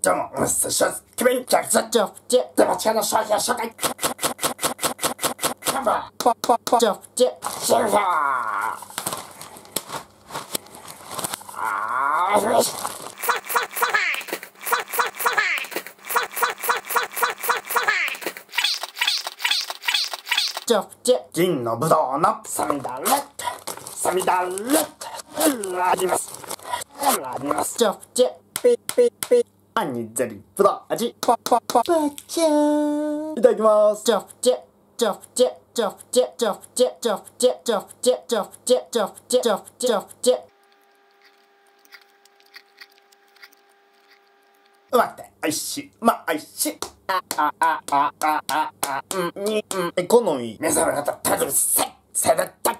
どうも、お久しぶりです。キビン、ジャクソン、ジョフ、ジェ、デマチカの商品を紹介。カンバー、ポッポッポ、ジョフ、ジェ、シェルファー。あー、よし。ジョフ、ジェ、銀のぶどうのサミダレット、サミダレット、あります。あります。ジョフ、ジェ、ピッピッピッ。アニゼリー、ぶどう味、パッパッパ、チャー。いただきます。ジョフ、ジェ、ジョフ、ジェ、ジョフ、ジェ、ジョフ、ジェ、ジョフ、ジェ、ジョフ、ジェ、ジョフ、ジェ、ジョフ、ジェ、ジョフ、ジョフ、ジェ。うまくて、おいしい、まあ、おいしい。あ、あ、あ、あ、あ、あ、あ、うん、に、うん、エコノミー、目覚め方、食べるせ、せだった。